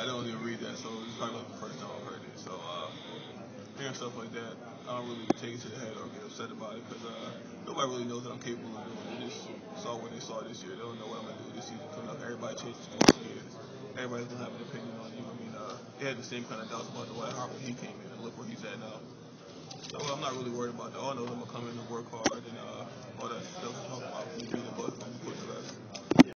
I don't even read that, so it's probably like the first time I've heard it. So uh, hearing stuff like that, I don't really take it to the head or get upset about it because uh, nobody really knows that I'm capable of doing. They just saw what they saw this year. They don't know what I'm gonna do this season coming up. Everybody changes coach years. Everybody's gonna have an opinion on you. I mean, uh, they had the same kind of doubts about Dwight Howard when he came in, and look where he's at now. So I'm not really worried about that. All I know is I'm gonna come in and work hard